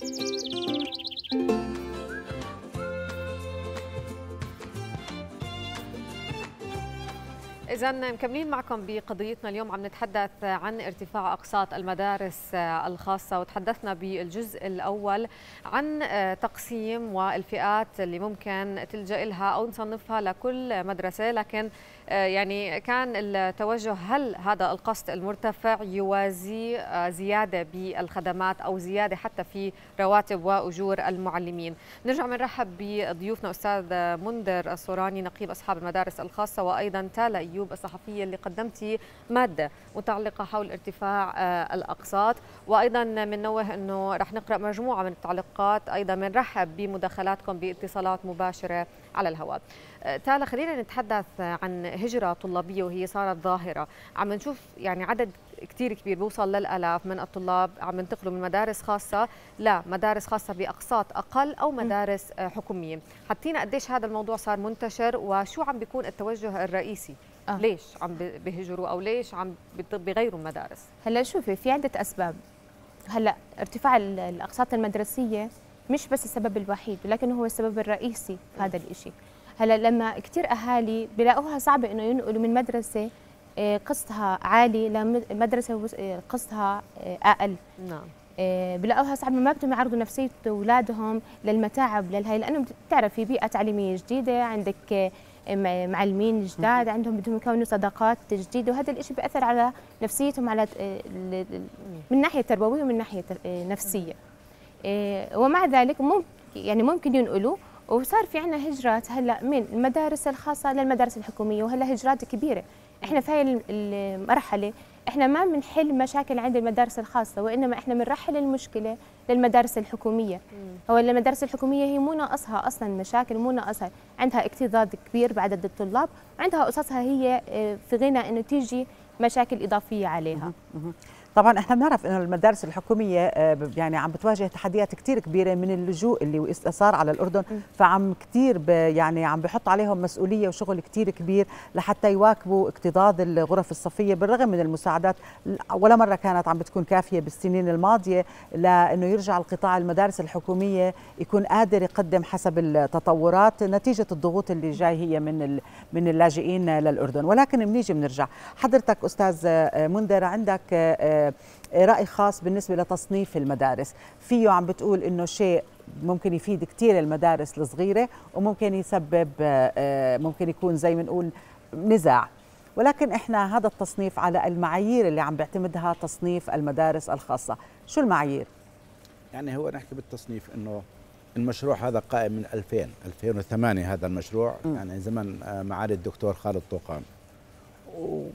إذا مكملين معكم بقضيتنا اليوم. عم نتحدث عن ارتفاع أقساط المدارس الخاصة وتحدثنا بالجزء الأول عن تقسيم والفئات اللي ممكن تلجأ لها أو نصنفها لكل مدرسة لكن يعني كان التوجه هل هذا القسط المرتفع يوازي زيادة بالخدمات أو زيادة حتى في رواتب وأجور المعلمين؟ نرجع بنرحب بضيوفنا أستاذ منذر الصوراني نقيب أصحاب المدارس الخاصة وأيضا تالا أيوب الصحفية اللي قدمتي مادة متعلقة حول ارتفاع الأقساط. وأيضا بنوه أنه رح نقرأ مجموعة من التعليقات. أيضا بنرحب بمداخلاتكم بإتصالات مباشرة على الهواء. تالا خلينا نتحدث عن هجرة طلابية وهي صارت ظاهرة. عم نشوف يعني عدد كتير كبير بوصل للآلاف من الطلاب عم ينتقلوا من مدارس خاصة لمدارس خاصة بأقساط أقل أو مدارس حكومية. حطينا قديش هذا الموضوع صار منتشر وشو عم بيكون التوجه الرئيسي؟ آه. ليش عم بيهجروا أو ليش عم بيغيروا المدارس؟ هلا شوفي في عدة أسباب. هلا ارتفاع الأقساط المدرسية مش بس السبب الوحيد ولكن هو السبب الرئيسي في هذا الشيء هلا لما كثير أهالي بلاقوها صعبة إنه ينقلوا من مدرسة قسطها عالي لمدرسه قسطها أقل. نعم. بلاقوها صعبة ما بدهم يعرضوا نفسية أولادهم للمتاعب للهي لأنه بتعرف في بيئة تعليمية جديدة عندك معلمين جداد عندهم بدهم يكونوا صداقات جديدة وهذا الشيء بيأثر على نفسيتهم على من ناحية تربوية ومن ناحية نفسية. ومع ذلك ممكن يعني ممكن ينقلوا. وصار في عندنا هجرات هلأ من المدارس الخاصة للمدارس الحكومية وهلأ هجرات كبيرة. إحنا في هاي المرحلة إحنا ما بنحل مشاكل عند المدارس الخاصة وإنما إحنا بنرحل المشكلة للمدارس الحكومية. هو المدارس الحكومية هي مو ناقصها أصلا مشاكل مو ناقصها عندها اكتظاظ كبير بعدد الطلاب عندها قصصها هي في غنى إنه تيجي مشاكل إضافية عليها. طبعا إحنا بنعرف إنه المدارس الحكومية يعني عم بتواجه تحديات كثير كبيرة من اللجوء اللي صار على الأردن. فعم كثير يعني عم بحط عليهم مسؤولية وشغل كثير كبير لحتى يواكبوا اكتظاظ الغرف الصفية بالرغم من المساعدات. ولا مرة كانت عم بتكون كافية بالسنين الماضية لإنه يرجع القطاع المدارس الحكومية يكون قادر يقدم حسب التطورات نتيجة الضغوط اللي جاي هي من من اللاجئين للأردن. ولكن بنيجي بنرجع. حضرتك أستاذ منذر عندك رأي خاص بالنسبة لتصنيف المدارس. فيه عم بتقول إنه شيء ممكن يفيد كثير المدارس الصغيرة وممكن يسبب ممكن يكون زي ما نقول نزاع. ولكن إحنا هذا التصنيف على المعايير اللي عم بيعتمدها تصنيف المدارس الخاصة. شو المعايير؟ يعني هو نحكي بالتصنيف إنه المشروع هذا قائم من 2000 2008 هذا المشروع. م. يعني زمن معالي الدكتور خالد طوقان.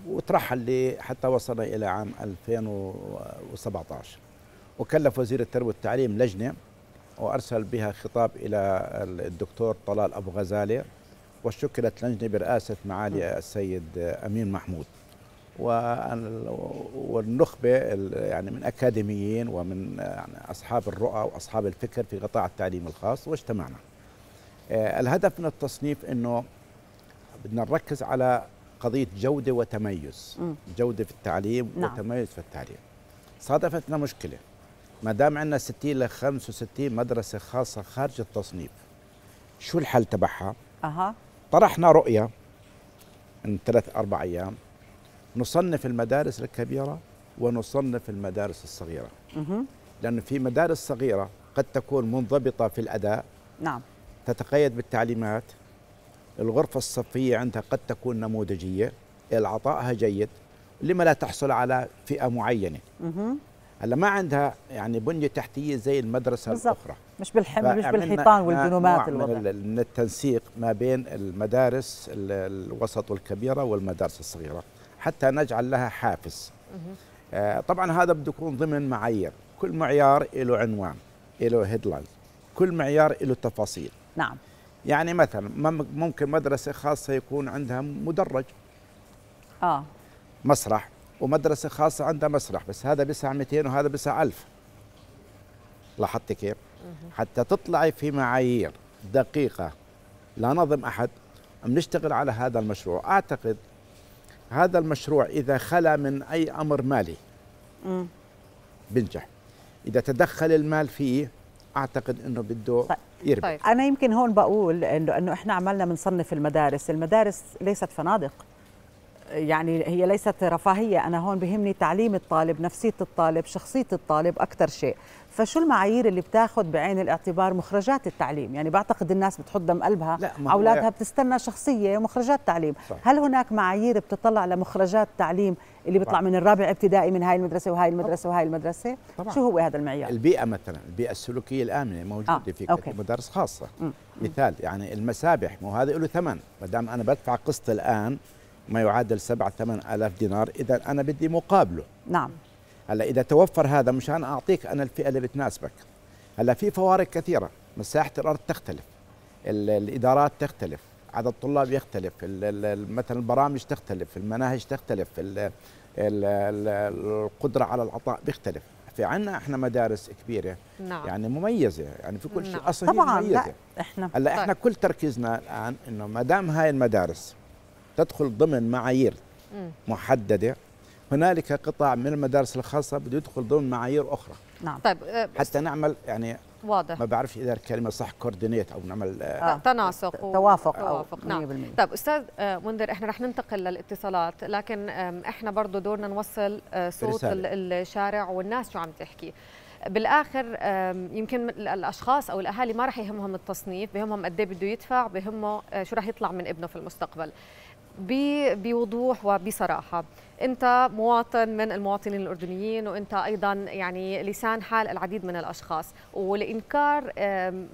وترحل حتى وصلنا إلى عام 2017 وكلف وزير التربية والتعليم لجنة وأرسل بها خطاب إلى الدكتور طلال أبو غزاله وشكلت لجنة برئاسة معالي السيد أمين محمود. والنخبة يعني من أكاديميين ومن يعني أصحاب الرؤى وأصحاب الفكر في قطاع التعليم الخاص واجتمعنا. الهدف من التصنيف إنه بدنا نركز على قضية جودة وتميز. م. جودة في التعليم نعم. وتميز في التعليم. صادفتنا مشكلة. ما دام عندنا 60 ل 65 مدرسة خاصة خارج التصنيف شو الحل تبعها؟ أها. طرحنا رؤية من ثلاث أربع أيام. نصنف المدارس الكبيرة ونصنف المدارس الصغيرة. أها لأنه في مدارس صغيرة قد تكون منضبطة في الأداء. نعم. تتقيد بالتعليمات. الغرفة الصفية عندها قد تكون نموذجية العطائها جيد. لما لا تحصل على فئة معينة. هلأ ما عندها يعني بنية تحتية زي المدرسة بالزبط. الأخرى. مش بالحم مش بالحيطان والبنومات الوضع. من, من التنسيق ما بين المدارس الوسط والكبيرة والمدارس الصغيرة. حتى نجعل لها حافز. آه طبعا هذا بده يكون ضمن معايير. كل معيار له عنوان له هيدلاين كل معيار له تفاصيل. نعم. يعني مثلا ممكن مدرسة خاصة يكون عندها مدرج. آه. مسرح. ومدرسة خاصة عندها مسرح بس هذا بسع 200 وهذا بسع 1000 لاحظت كيف؟ حتى تطلعي في معايير دقيقة. لا نظم أحد. بنشتغل على هذا المشروع؟ أعتقد هذا المشروع إذا خلا من أي أمر مالي. بنجح. إذا تدخل المال فيه أعتقد إنه بده طيب. يربح طيب. أنا يمكن هون بقول انه إنه إحنا عملنا بنصنف المدارس المدارس ليست فنادق يعني هي ليست رفاهية أنا هون بهمني تعليم الطالب نفسية الطالب شخصية الطالب أكثر شيء فشو المعايير اللي بتاخذ بعين الاعتبار مخرجات التعليم يعني بعتقد الناس بتحط دم قلبها أولادها بتستنى شخصية ومخرجات تعليم صح. هل هناك معايير بتطلع لمخرجات تعليم اللي بيطلع طبعاً. من الرابع ابتدائي من هاي المدرسة وهاي المدرسة وهي المدرسة طبعاً. شو هو هذا المعيار البيئة مثلا البيئة السلوكية الآمنة موجودة آه، في أوكي. مدارس خاصة مم. مثال يعني المسابح مو هذا له ثمن ما دام أنا بدفع قسط الآن ما يعادل سبعة ثمان آلاف دينار إذا أنا بدي مقابله. نعم. هلأ إذا توفر هذا مشان أعطيك أنا الفئة اللي بتناسبك. هلأ في فوارق كثيرة مساحة الأرض تختلف ال- الإدارات تختلف عدد الطلاب يختلف مثلا البرامج تختلف المناهج تختلف ال- ال- ال- القدرة على العطاء بيختلف. في عنا إحنا مدارس كبيرة نعم. يعني مميزة يعني في كل شيء نعم. أصلا هي طبعا لا إحنا هلأ طيب. إحنا كل تركيزنا الآن إنه ما دام هاي المدارس تدخل ضمن معايير. محددة. هنالك قطاع من المدارس الخاصة بده يدخل ضمن معايير أخرى. نعم. طيب آه، حتى نعمل يعني واضح. ما بعرفش إذا الكلمة صح كوردينيت أو نعمل آه، آه. تناسق و- توافق أو توافق. نعم. 100% طيب أستاذ آه، منذر إحنا رح ننتقل للاتصالات لكن إحنا برضه دورنا نوصل صوت رسالة. ال- الشارع والناس شو عم تحكي. بالآخر يمكن ال- الأشخاص أو الأهالي ما رح يهمهم التصنيف بهمهم قد إيه بده يدفع بهمه شو رح يطلع من ابنه في المستقبل. بوضوح وبصراحة. انت مواطن من المواطنين الأردنيين وانت أيضا يعني لسان حال العديد من الأشخاص والإنكار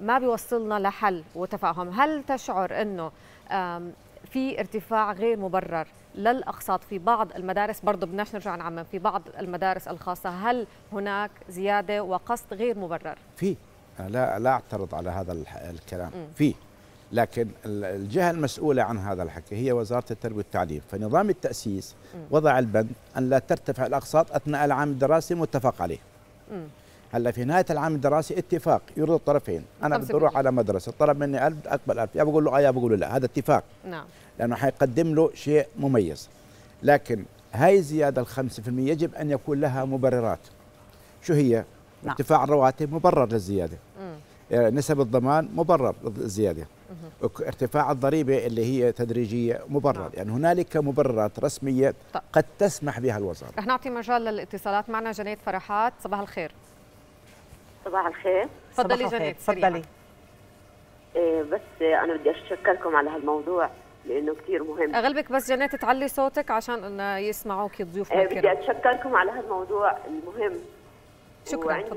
ما بيوصلنا لحل وتفاهم. هل تشعر إنه في ارتفاع غير مبرر للأقساط في بعض المدارس؟ برضه بدناش نرجع نعمم في بعض المدارس الخاصة هل هناك زيادة وقسط غير مبرر؟ في. لا لا أعترض على هذا الكلام. في. لكن ال- الجهة المسؤولة عن هذا الحكي هي وزارة التربية والتعليم فنظام التأسيس مم. وضع البند أن لا ترتفع الأقساط أثناء العام الدراسي المتفق عليه. هلا في نهاية العام الدراسي اتفاق يرضي الطرفين أنا بدي أروح 5%. على مدرسة طلب مني 1000 أقبل 1000 يا بقول له آه يا بقول له لا هذا اتفاق نعم لأنه حيقدم له شيء مميز لكن هاي الزياده ال 5% يجب أن يكون لها مبررات شو هي نعم. ارتفاع الرواتب مبرر للزيادة مم. آه، نسب الضمان مبرر للزيادة ارتفاع الضريبة اللي هي تدريجية مبرر. نعم. يعني هنالك مبررات رسمية طيب. قد تسمح بها الوزارة. رح نعطي مجال للاتصالات معنا جنيد فرحات. صباح الخير. صباح الخير. تفضلي. جنيد. تفضلي. إيه بس أنا بدي أشكركم على هالموضوع لأنه كثير مهم. أغلبك بس جنيد تعلي صوتك عشان إنه يسمعوك ضيوفنا إيه بدي الكرام أتشكركم على هالموضوع المهم. شكراً، وعندي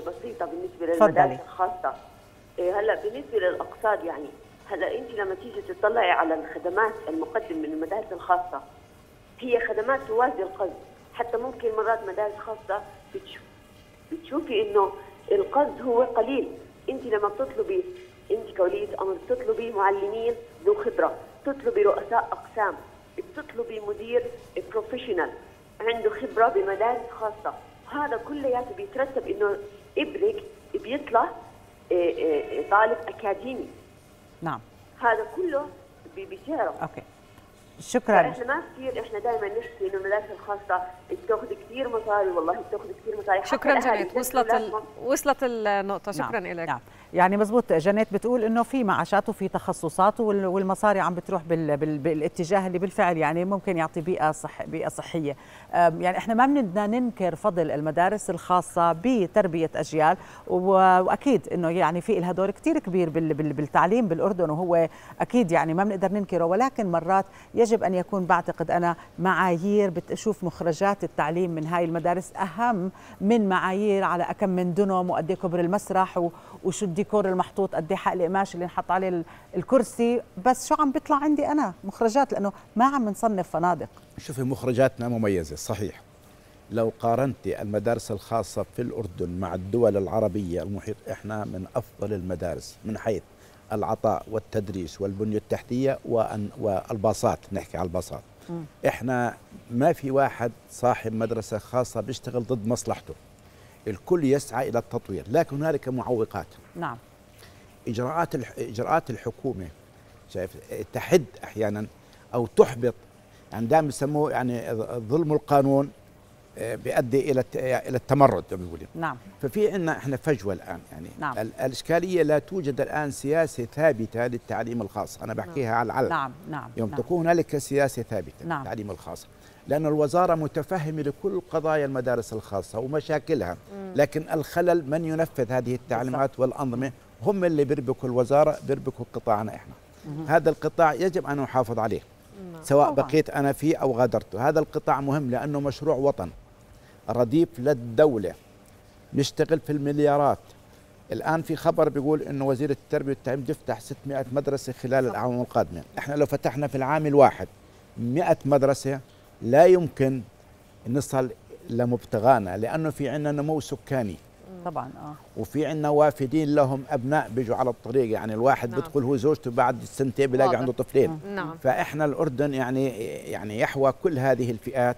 بسيطة بالنسبة تفضلي. للمدارس الخاصة. إيه هلا بالنسبة للأقساط يعني هلا أنت لما تيجي تطلعي على الخدمات المقدمة من المدارس الخاصة هي خدمات توازي القصد. حتى ممكن مرات مدارس خاصة بتشوف بتشوفي إنه القصد هو قليل. أنت لما بتطلبي أنت كولية أمر بتطلبي معلمين ذو خبرة بتطلبي رؤساء أقسام بتطلبي مدير بروفيشنال عنده خبرة بمدارس خاصة. هذا كلياته بيترتب إنه ابنك بيطلع إيه إيه طالب أكاديمي. نعم. هذا كله بسعره أوكي. شكرا. فاحنا ما كثير إحنا دائما نحكي إنه المدارس الخاصة بتأخذ كثير مصاري والله بتأخذ كثير مصاري. حتى شكرا جنيد وصلت ال... وصلت النقطة. شكرا نعم. لك نعم. يعني مزبوط جنات بتقول إنه في معاشات وفي تخصصات وال- والمصاري عم بتروح بال بال بالاتجاه اللي بالفعل يعني ممكن يعطي بيئة صح بيئة صحية. يعني إحنا ما بدنا ننكر فضل المدارس الخاصة بتربية أجيال و- وأكيد إنه يعني في لها دور كثير كبير بال بال بالتعليم بالأردن وهو أكيد يعني ما بنقدر ننكره ولكن مرات يجب أن يكون بعتقد أنا معايير بتشوف مخرجات التعليم من هاي المدارس أهم من معايير على كم من دنم وقد إيه كبر المسرح وشو الديكور المحطوط قد إيه حق القماش اللي انحط عليه ال- الكرسي. بس شو عم بيطلع عندي أنا؟ مخرجات لأنه ما عم نصنف فنادق. شوفي مخرجاتنا مميزة صحيح. لو قارنت المدارس الخاصة في الأردن مع الدول العربية المحيط إحنا من أفضل المدارس من حيث العطاء والتدريس والبنية التحتية وأن- والباصات نحكي على الباصات. إحنا ما في واحد صاحب مدرسة خاصة بيشتغل ضد مصلحته. الكل يسعى إلى التطوير لكن هنالك معوقات. نعم. إجراءات الح... إجراءات الحكومة شايف تحد أحيانا أو تحبط يعني دائما يسموه يعني ظلم القانون. بيؤدي إلى إلى التمرد بيقولوا نعم. ففي عندنا إحنا فجوة الآن يعني. نعم. ال- الإشكالية لا توجد الآن سياسة ثابتة للتعليم الخاص. أنا بحكيها على العلن نعم نعم يوم نعم. تكون هنالك سياسة ثابتة نعم. للتعليم الخاص. لأن الوزارة متفهمة لكل قضايا المدارس الخاصة ومشاكلها. لكن الخلل من ينفذ هذه التعليمات والأنظمة هم اللي بيربكوا الوزارة بيربكوا قطاعنا إحنا. هذا القطاع يجب أن نحافظ عليه. سواء طبعاً. بقيت أنا فيه أو غادرته. هذا القطاع مهم لأنه مشروع وطن. رديف للدولة نشتغل في المليارات. الآن في خبر بيقول أنه وزير التربية والتعليم يفتح 600 مدرسة خلال الأعوام القادمة إحنا لو فتحنا في العام الواحد 100 مدرسة لا يمكن نصل لمبتغانا لأنه في عندنا نمو سكاني. طبعا آه. وفي عندنا وافدين لهم أبناء بيجوا على الطريق. يعني الواحد نعم. بيدخل هو زوجته بعد سنتين بيلاقي. عنده طفلين. نعم. فإحنا الأردن يعني يعني يحوى كل هذه الفئات.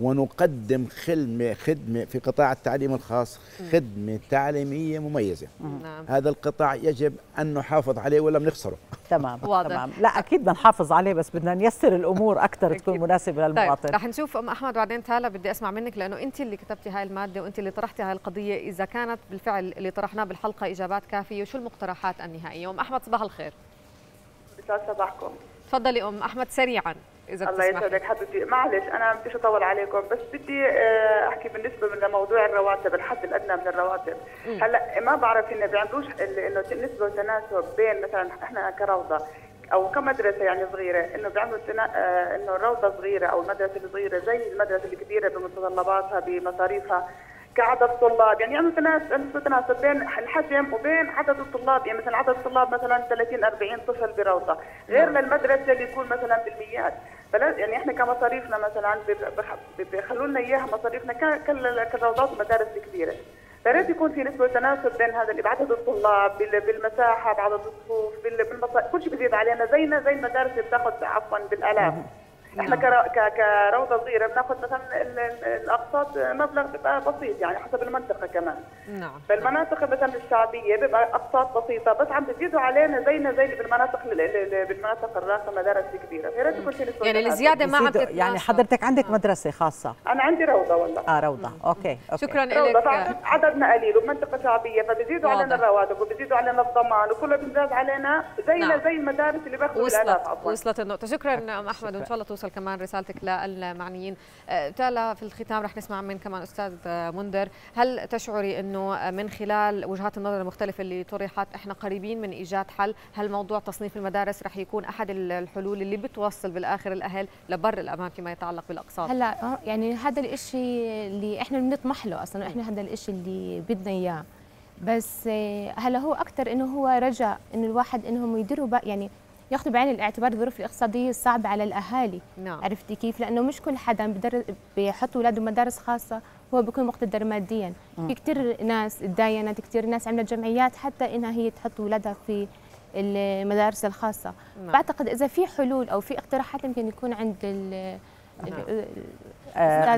ونقدم خدمه خدمة في قطاع التعليم الخاص خدمة تعليمية مميزة. نعم. هذا القطاع يجب أن نحافظ عليه ولا بنخسره تمام واضح. تمام. لا أكيد بدنا نحافظ عليه بس بدنا نيسر الأمور أكثر تكون أكيد. مناسبة طيب للمواطن. رح نشوف أم أحمد بعدين تالا بدي أسمع منك لأنه أنت اللي كتبتي هاي المادة وأنت اللي طرحتي هاي القضية. إذا كانت بالفعل اللي طرحناه بالحلقة إجابات كافية وشو المقترحات النهائية؟ أم أحمد صباح الخير. صباحكم. تفضلي أم أحمد سريعا. إذا الله يسعدك. حبيبتي معلش أنا بديش أطول عليكم بس بدي آه، أحكي بالنسبة من موضوع الرواتب الحد الأدنى من الرواتب. هلأ ما بعرف ان بيعملوش إنه نسبة وتناسب بين مثلا إحنا كروضة أو كمدرسة يعني صغيرة إنه بيعملوا تنا... آه، إنه الروضه صغيرة أو المدرسة الصغيره زي المدرسة الكبيرة بمتطلباتها بمصاريفها. كعدد طلاب يعني يعملوا تناسب نسبه تناسب بين الحجم وبين عدد الطلاب. يعني مثلا عدد الطلاب مثلا 30 40 طفل بروضة. غير للمدرسة اللي يكون مثلا بالمئات فلا يعني إحنا كمصاريفنا مثلا بيخلوا لنا إياها مصاريفنا كالروضات والمدارس الكبيره فلازم يكون في نسبة تناسب بين هذا اللي بعدد الطلاب بال- بالمساحة بعدد الصفوف بال- بالمصاريف كل شيء بيزيد علينا زينا زي المدارس اللي بتاخذ عفوا بالآلاف. إحنا كروضة صغيرة بناخذ مثلا ال- ال- الأقساط مبلغ بيبقى بسيط يعني حسب المنطقة كمان. نعم. بالمناطق مثلا الشعبية بيبقى أقساط بسيطة بس عم بتزيدوا علينا زينا زي اللي بالمناطق ال- ال- ال- بالمناطق الراقيه مدارس كبيرة. فيا ريت في نسبة يعني. الزياده ما عم يعني. حضرتك عندك مدرسة خاصة؟ أنا عندي روضة والله. آه روضة. okay okay. شكرا لك عددنا قليل وبمنطقه شعبية فبزيدوا. علينا الرواتب وبزيدوا علينا الضمان وكله بيزاد علينا زينا نعم. زي المدارس اللي بياخذوا وصلت. وصلت النقطة. شكرا أم أحمد. وإن شاء الله توصل كمان رسالتك للمعنيين. آه، تالا في الختام رح نسمع من كمان أستاذ آه، منذر هل تشعري أنه من خلال وجهات النظر المختلفة اللي طرحت إحنا قريبين من إيجاد حل هل موضوع تصنيف المدارس رح يكون أحد ال- الحلول اللي بتوصل بالآخر الأهل لبر الأمان فيما يتعلق بالأقساط؟ هلا آه، يعني هذا الإشي اللي إحنا بنطمح له أصلا إحنا هذا الإشي اللي بدنا إياه. بس هلا هو أكثر إنه هو رجاء إنه الواحد إنهم يديروا يعني ياخذوا بعين الاعتبار الظروف الاقتصاديه الصعبه على الأهالي. نعم. عرفتي كيف؟ لأنه مش كل حدا بدر... بيحط اولاده مدارس خاصة هو بيكون مقتدر ماديا. في كثير ناس تداينت كثير ناس عملت جمعيات حتى إنها هي تحط اولادها في المدارس الخاصة. نعم. بعتقد إذا في حلول أو في اقتراحات يمكن يكون عند ال ال- آه،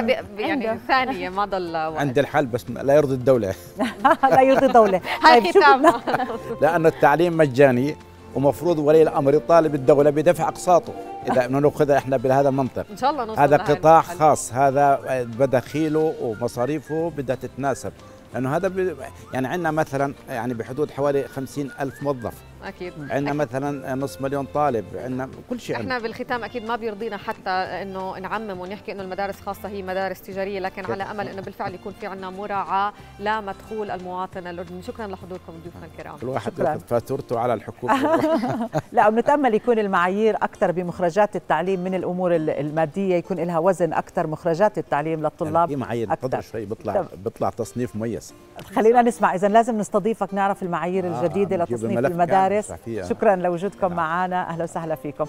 ب- يعني. ثانية ما ضل عند الحل بس لا يرضي الدولة. لا يرضي الدولة. هاي طيب ختامها لأنه التعليم مجاني. ومفروض ولي الأمر يطالب الدولة بدفع أقساطه إذا ناخذها إحنا بهذا المنطق إن شاء الله نوصل هذا قطاع المرحلة. خاص هذا بداخيله ومصاريفه بدها تتناسب لأنه هذا. يعني عندنا مثلا يعني بحدود حوالي خمسين ألف موظف أكيد. عندنا مثلا نص مليون طالب عندنا كل شيء إحنا بالختام أكيد ما بيرضينا حتى إنه نعمم ونحكي إنه المدارس خاصة هي مدارس تجارية لكن على أمل إنه بالفعل يكون في عندنا مراعاة لمدخول المواطن الأردني. شكرا لحضوركم ضيوفنا الكرام. كل واحد شكراً. ياخذ فاتورته على الحكومة لا وبنتامل يكون المعايير أكثر بمخرجات التعليم من الأمور ال- المادية يكون لها وزن أكثر مخرجات التعليم يعني للطلاب في معايير أكتر. قدر شوي بيطلع. بيطلع تصنيف مميز خلينا نسمع. اذا لازم نستضيفك نعرف المعايير آه، الجديدة نجيب لتصنيف المدارس. فارس. شكرا لوجودكم نعم. معنا أهلا وسهلا فيكم.